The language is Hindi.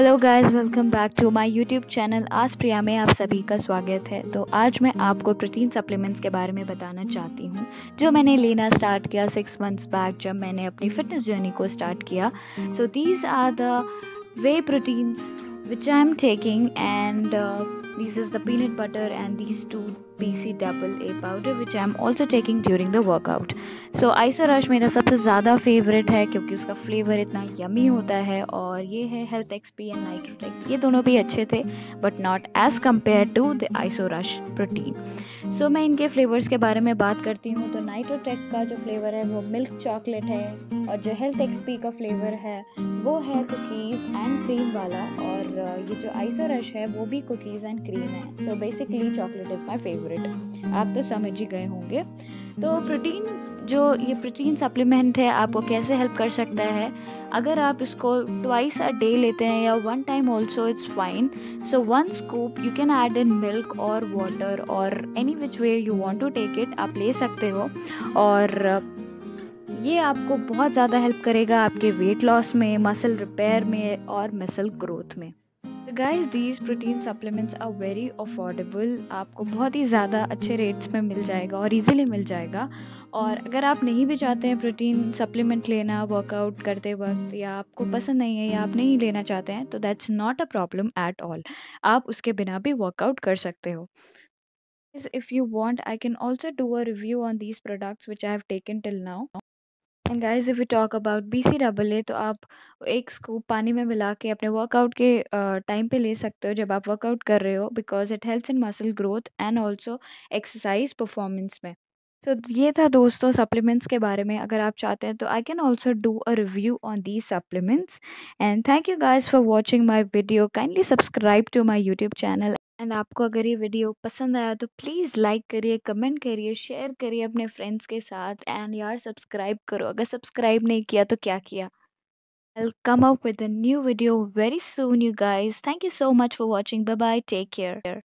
Hello guys welcome back to my YouTube channel आज प्रिया में आप सभी का स्वागत है। तो आज मैं आपको प्रोटीन सप्लीमेंट्स के बारे में बताना चाहती हूँ, जो मैंने लेना स्टार्ट किया सिक्स मंथ्स बैक जब मैंने अपनी फिटनेस जर्नी को स्टार्ट किया। So these are the whey proteins which I am taking and this is the peanut butter and these two BC double A powder, which I am also taking during the workout. So Iso Rush मेरा सबसे ज़्यादा फेवरेट है, क्योंकि उसका फ्लेवर इतना यमी होता है, और ये है हेल्थ एक्सपी एंड नाइट्रोटेक ये दोनों भी अच्छे थे but not as compare to the iso rush protein so मैं इनके फ्लेवर्स के बारे में बात करती हूँ। तो नाइट्रोटेक का जो फ्लेवर है, वो मिल्क चॉकलेट है, और जो हेल्थ एक्सपी का फ्लेवर है, वो है कुकीज़ एंड क्रीम वाला, और ये जो आइसो रश है, वो भी कुकीज़ एंड क्रीम है। So basically chocolate is my favourite आप तो समझ ही गए होंगे। तो प्रोटीन जो ये प्रोटीन सप्लीमेंट है, आपको कैसे हेल्प कर सकता है? अगर आप इसको ट्वाइस अ डे लेते हैं या one time also it's fine so one scoop you can add in milk और वाटर और any which way you want to take it आप ले सकते हो। और ये आपको बहुत ज़्यादा हेल्प करेगा आपके वेट लॉस में मसल रिपेयर में और मसल ग्रोथ में। Guys these protein supplements are very affordable आपको बहुत ही ज़्यादा अच्छे रेट्स में मिल जाएगा और इजीली मिल जाएगा। और अगर आप नहीं भी चाहते हैं प्रोटीन सप्लीमेंट लेना वर्कआउट करते वक्त, या आपको पसंद नहीं है, या आप नहीं लेना चाहते हैं तो that's not a problem at all आप उसके बिना भी वर्कआउट कर सकते हो। If you want, i can also do a review on these products which i have taken till now. And guys if you talk about B C double A तो आप एक स्कूप पानी में मिला के अपने वर्कआउट के टाइम पे ले सकते हो जब आप वर्कआउट कर रहे हो because it helps in muscle growth and also exercise performance में। तो ये था दोस्तों सप्लीमेंट्स के बारे में। अगर आप चाहते हैं तो I can also do a review on these supplements and thank you guys for watching my video kindly subscribe to my YouTube channel and आपको अगर ये वीडियो पसंद आया तो प्लीज़ लाइक करिए, कमेंट करिए, शेयर करिए अपने फ्रेंड्स के साथ एंड यार सब्सक्राइब करो अगर सब्सक्राइब नहीं किया तो क्या किया I'll come up with a new video very soon, you guys. Thank you so much for watching. Bye bye. Take care.